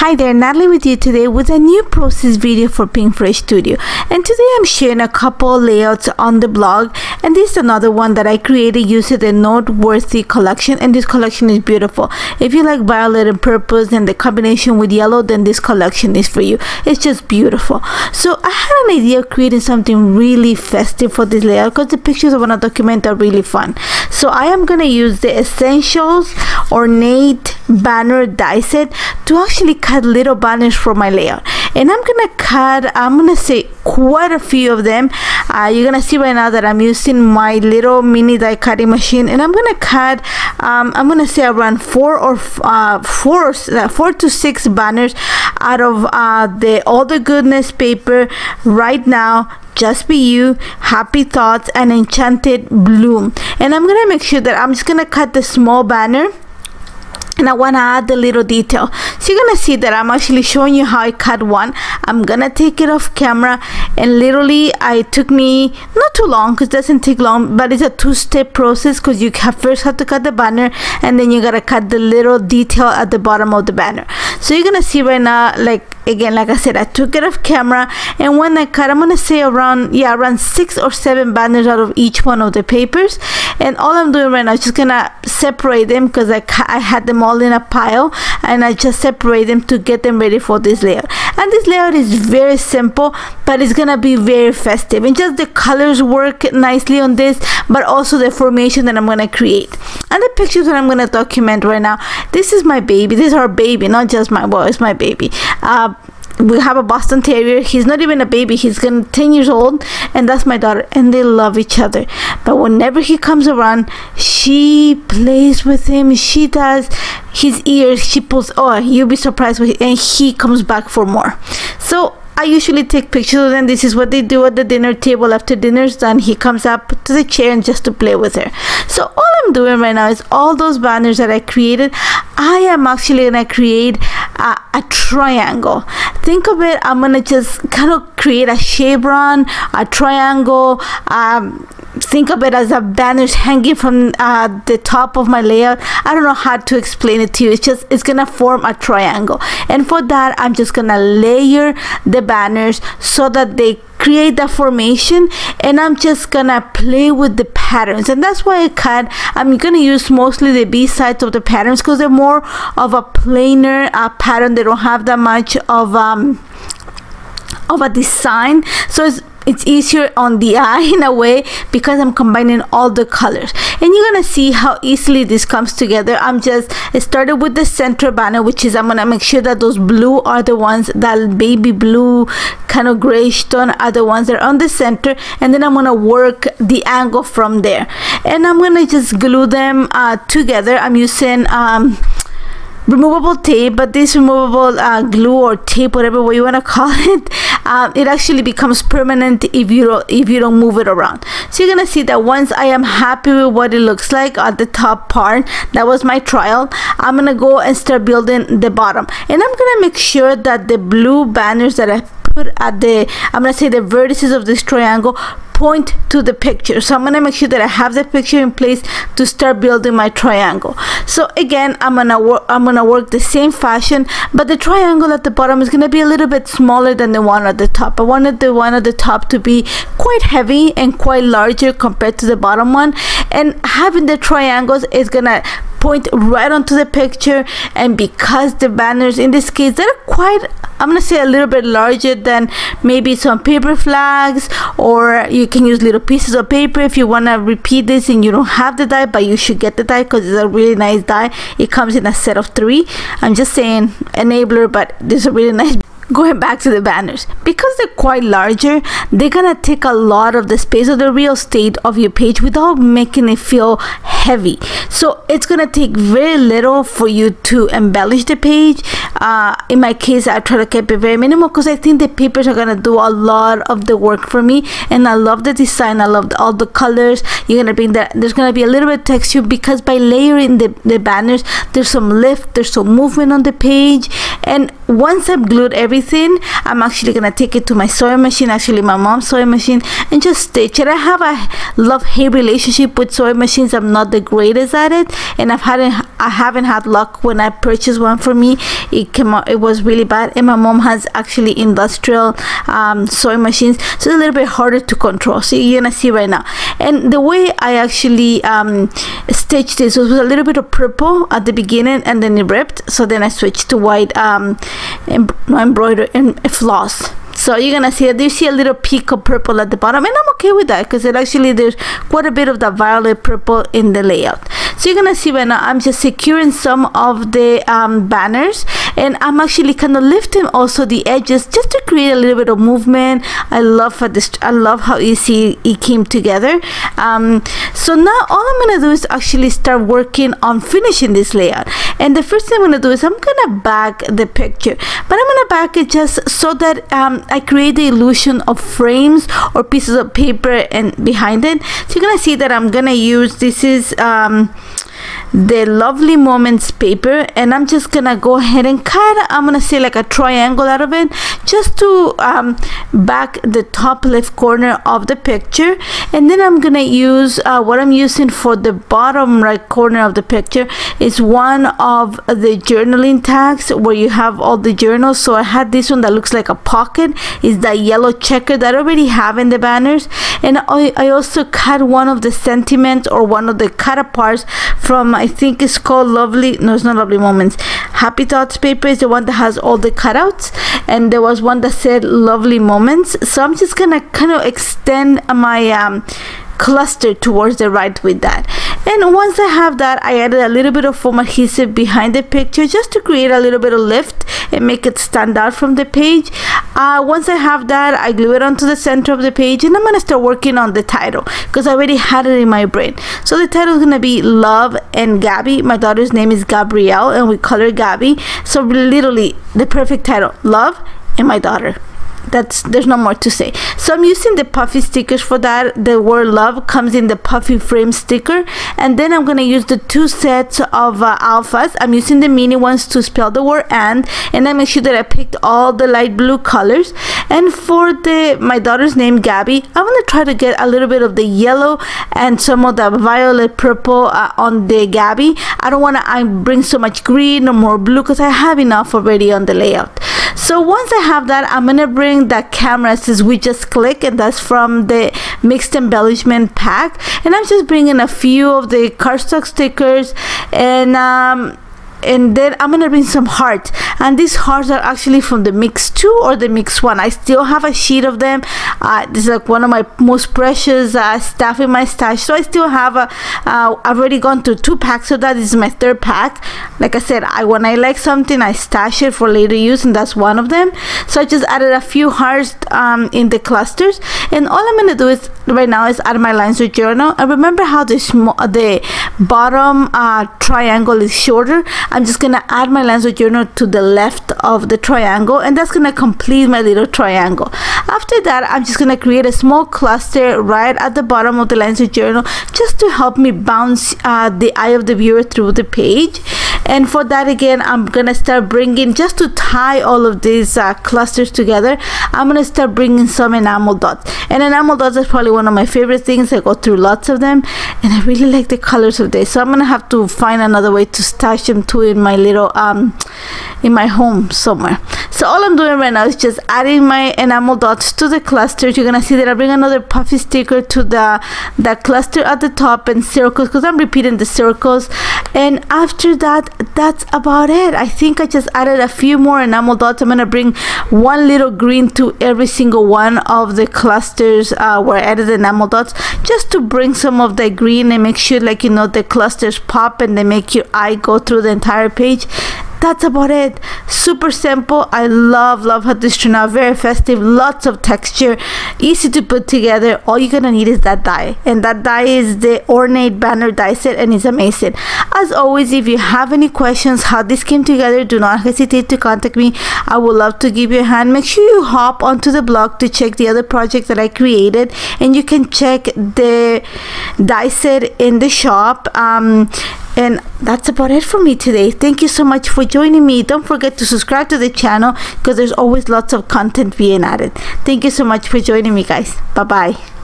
Hi there, Nathalie with you today with a new process video for Pinkfresh Studio. And today I'm sharing a couple layouts on the blog and this is another one that I created using the Noteworthy collection and this collection is beautiful. If you like violet and purples and the combination with yellow then this collection is for you. It's just beautiful. So I had an idea of creating something really festive for this layout because the pictures I want to document are really fun. So I am going to use the Essentials Ornate Banner die set to actually cut little banners for my layout and I'm gonna cut I'm gonna say quite a few of them. Uh, you're gonna see right now that I'm using my little mini die cutting machine. And I'm gonna cut um, I'm gonna say around four or uh, four uh, four to six banners out of uh, the all the goodness paper right now. Just be you happy thoughts and enchanted bloom. And I'm gonna make sure that I'm just gonna cut the small banner and I want to add the little detail. So you're gonna see that I'm actually showing you how I cut one. I'm gonna take it off camera. And literally I took me not too long because it doesn't take long but it's a two-step process because you have first have to cut the banner and then you gotta cut the little detail at the bottom of the banner so you're gonna see right now like again like I said I took it off camera and when I cut I'm gonna say around yeah around six or seven banners out of each one of the papers. And all I'm doing right now is just gonna separate them because I, I had them all in a pile and I just separate them to get them ready for this layout and this layout is very simple but it's gonna be very festive. And just the colors work nicely on this but also the formation that I'm gonna create. And the pictures that I'm gonna document right now. This is my baby. This is our baby not just my boy it's my baby. Uh, we have a Boston Terrier. He's not even a baby. He's gonna 10 years old, and that's my daughter. And they love each other. But whenever he comes around, she plays with him. She does his ears. She pulls. Oh, you'll be surprised. With, and he comes back for more. So I usually take pictures them. This is what they do at the dinner table after dinner's done. He comes up to the chair and just to play with her. So all I'm doing right now is all those banners that I created. I am actually gonna create a, a triangle. Think of it. I'm gonna just kind of create a chevron, a triangle. Um, think of it as a banner hanging from uh, the top of my layout I don't know how to explain it to you. It's just it's gonna form a triangle. And for that I'm just gonna layer the banners so that they create that formation and I'm just gonna play with the patterns. And that's why I cut I'm gonna use mostly the B sides of the patterns because they're more of a plainer uh, pattern. They don't have that much of um of a design so it's it's easier on the eye in a way because I'm combining all the colors. And you're gonna see how easily this comes together. I'm just I started with the center banner which is I'm gonna make sure that those blue are the ones that baby blue kind of grayish tone are the ones that are on the center and then I'm gonna work the angle from there. And I'm gonna just glue them uh, together. I'm using um, removable tape but this removable uh, glue or tape whatever way you want to call it um, it actually becomes permanent if you don't if you don't move it around. So you're gonna see that once I am happy with what it looks like at the top part that was my trial I'm gonna go and start building the bottom. And I'm gonna make sure that the blue banners that I put at the I'm gonna say the vertices of this triangle point to the picture. So I'm gonna make sure that I have the picture in place to start building my triangle. So again I'm gonna work I'm gonna work the same fashion but the triangle at the bottom is gonna be a little bit smaller than the one at the top. I wanted the one at the top to be quite heavy and quite larger compared to the bottom one and having the triangles is gonna point right onto the picture and because the banners in this case they're quite I'm gonna say a little bit larger than maybe some paper flags or you can use little pieces of paper if you want to repeat this and you don't have the die but you should get the die because it's a really nice die. It comes in a set of three. I'm just saying enabler but this is a really nice going back to the banners. Because they're quite larger they're gonna take a lot of the space of the real estate of your page without making it feel heavy. So it's gonna take very little for you to embellish the page. Uh, in my case I try to keep it very minimal because I think the papers are gonna do a lot of the work for me. And I love the design I love all the colors. You're gonna bring that there's gonna be a little bit texture because by layering the, the banners there's some lift there's some movement on the page. And once I've glued everything everything. I'm actually gonna take it to my sewing machine actually my mom's sewing machine and just stitch it. I have a love-hate relationship with sewing machines. I'm not the greatest at it and I've had I haven't had luck when I purchased one for me. It came out it was really bad and my mom has actually industrial um, sewing machines so it's a little bit harder to control. So you're gonna see right now. And the way I actually um, stitched this was a little bit of purple at the beginning and then it ripped. So then I switched to white um, embroidery and floss. So you're gonna see that you see a little peak of purple at the bottom? And I'm okay with that because it actually there's quite a bit of the violet purple in the layout so you're gonna see right now I'm just securing some of the um, banners. And I'm actually kind of lifting also the edges just to create a little bit of movement. I love how this I love how easy it came together. Um, so now all I'm gonna do is actually start working on finishing this layout. And the first thing I'm gonna do is I'm gonna back the picture. But I'm gonna back it just so that um, I create the illusion of frames or pieces of paper and behind it. So you're gonna see that I'm gonna use this is um, the lovely moments paper and I'm just gonna go ahead and cut. I'm gonna say like a triangle out of it just to um, back the top left corner of the picture. And then I'm gonna use uh, what I'm using for the bottom right corner of the picture is one of the journaling tags where you have all the journals so I had this one that looks like a pocket is that yellow checker that I already have in the banners and I, I also cut one of the sentiments or one of the cut aparts from I think it's called Lovely. No, it's not Lovely Moments. Happy Thoughts paper is the one that has all the cutouts, and there was one that said Lovely Moments. So I'm just gonna kind of extend my um, cluster towards the right with that. And once I have that I added a little bit of foam adhesive behind the picture just to create a little bit of lift and make it stand out from the page. Uh, once I have that I glue it onto the center of the page and I'm gonna start working on the title because I already had it in my brain. So the title is gonna be love and Gabi. My daughter's name is Gabrielle and we call her Gabi. So literally the perfect title love and my daughter that's there's no more to say. So i'm using the puffy stickers for that. The word love comes in the puffy frame sticker. And then i'm going to use the two sets of uh, alphas. I'm using the mini ones to spell the word and and i make sure that i picked all the light blue colors. And for the my daughter's name gabi i want to try to get a little bit of the yellow and some of the violet purple uh, on the gabi. I don't want to bring so much green or more blue because i have enough already on the layout so once I have that I'm gonna bring that camera says we just click and that's from the mixed embellishment pack. And I'm just bringing a few of the cardstock stickers and um, and then I'm gonna bring some hearts and these hearts are actually from the mix 2 or the mix 1 I still have a sheet of them. Uh, this is like one of my most precious uh, stuff in my stash. So I still have a uh, I've already gone through two packs of that this is my third pack. Like I said I when I like something I stash it for later use and that's one of them. So I just added a few hearts um, in the clusters. And all I'm gonna do is right now is add my lines with journal. And remember how the the bottom uh, triangle is shorter I'm just gonna add my Lanzo journal to the left of the triangle and that's gonna complete my little triangle. After that I'm just gonna create a small cluster right at the bottom of the Lanzo journal just to help me bounce uh, the eye of the viewer through the page and for that again I'm gonna start bringing just to tie all of these uh, clusters together I'm gonna start bringing some enamel dots. And enamel dots is probably one of my favorite things. I go through lots of them and I really like the colors of this. So I'm gonna have to find another way to stash them too in my little um in my home somewhere. So all I'm doing right now is just adding my enamel dots to the clusters. You're gonna see that I bring another puffy sticker to the the cluster at the top and circles because I'm repeating the circles. And after that that's about it. I think I just added a few more enamel dots I'm gonna bring one little green to every single one of the clusters uh, where I added enamel dots just to bring some of the green and make sure like you know the clusters pop and they make your eye go through the entire page that's about it. Super simple. I love love how this turned out very festive. Lots of texture. Easy to put together. All you're gonna need is that die and that die is the ornate banner die set and it's amazing. As always if you have any questions how this came together do not hesitate to contact me. I would love to give you a hand. Make sure you hop onto the blog to check the other project that i created. And you can check the die set in the shop. Um, and that's about it for me today. Thank you so much for joining me. Don't forget to subscribe to the channel because there's always lots of content being added. Thank you so much for joining me guys. Bye bye